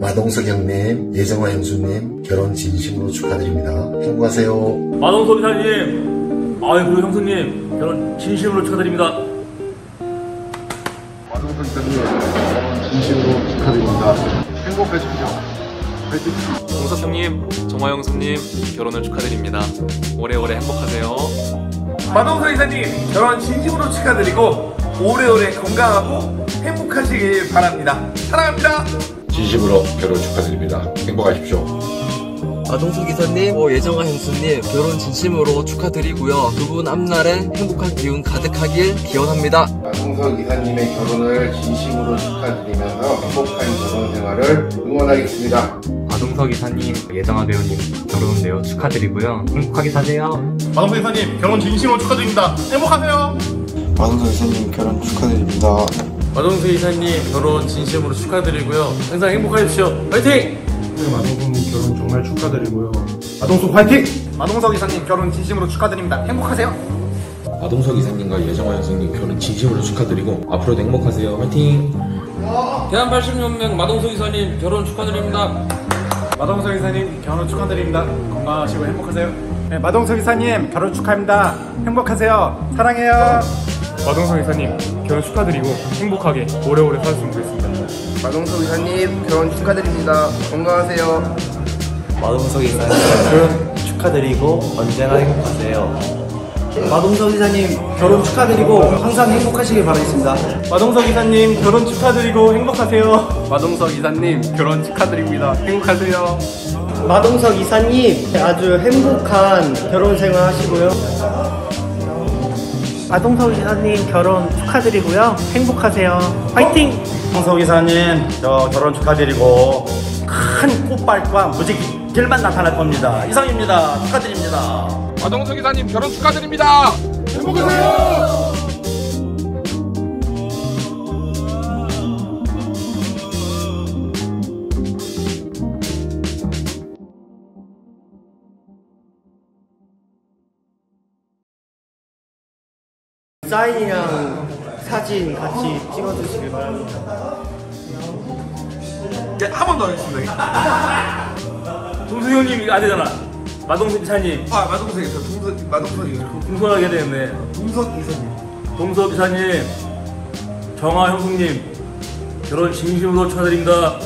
마동석 형님, 예정화 형수님 결혼 진심으로 축하드립니다. 행복하세요. 마동석 이사님, 아이 그리고 형수님 결혼 진심으로 축하드립니다. 마동석 이사님 결혼 진심으로 축하드립니다. 행복하십시오. 화이팅! 동석 형님, 정화 형수님 결혼을 축하드립니다. 오래오래 행복하세요. 마동석 이사님 결혼 진심으로 축하드리고 오래오래 건강하고 행복하시길 바랍니다. 사랑합니다. 진심으로 결혼 축하드립니다. 행복하십시오. 마동석 이사님, 뭐 예정아 형수님 결혼 진심으로 축하드리고요. 두 분 앞날에 행복한 기운 가득하길 기원합니다. 마동석 이사님의 결혼을 진심으로 축하드리면서 행복한 결혼 생활을 응원하겠습니다. 마동석 이사님, 예정아 배우님 결혼 매우 축하드리고요. 행복하게 사세요. 마동석 이사님 결혼 진심으로 축하드립니다. 행복하세요. 마동석 이사님 결혼 축하드립니다. 마동석 이사님 결혼 진심으로 축하드리고요. 항상 행복하십시오. 화이팅! 마동석님 결혼 정말 축하드리고요. 마동석 화이팅! 마동석 이사님 결혼 진심으로 축하드립니다. 행복하세요. 마동석 이사님과 예정화 형수님 결혼 진심으로 축하드리고 앞으로도 행복하세요. 화이팅! 대한 80년맹 마동석 이사님 결혼 축하드립니다. 마동석 이사님 결혼 축하드립니다. 건강하시고 행복하세요. 네, 마동석 이사님 결혼 축하합니다. 행복하세요. 사랑해요. 마동석 이사님 결혼 축하드리고 행복하게 오래오래 살았으면 좋겠습니다. 마동석 이사님 결혼 축하드립니다. 건강하세요. 마동석 이사님 결혼 축하드리고 언제나 행복하세요. 마동석 이사님 결혼 축하드리고 항상 행복하시길 바라겠습니다. 마동석 이사님 결혼 축하드리고 행복하세요. 마동석 이사님 결혼 축하드립니다. 행복하세요. 마동석 이사님 아주 행복한 결혼 생활 하시고요. 마동석 이사님 결혼 축하드리고요. 행복하세요. 화이팅! 마동석 이사님 저 결혼 축하드리고 큰 꽃발과 무지개들만 나타날 겁니다. 이상입니다. 축하드립니다. 마동석 이사님 결혼 축하드립니다. 행복하세요. 사인이랑 사진 같이 찍어주시길 바랍니다. 네, 한번 더 하겠습니다. 동석 형님 이거 안 되잖아. 마동석 이사님 아 마동석 이사 동석 마동석 이사 공손하게 되겠네. 동석 이사님 동석 이사님, 정화 형수님 결혼 진심으로 축하드립니다.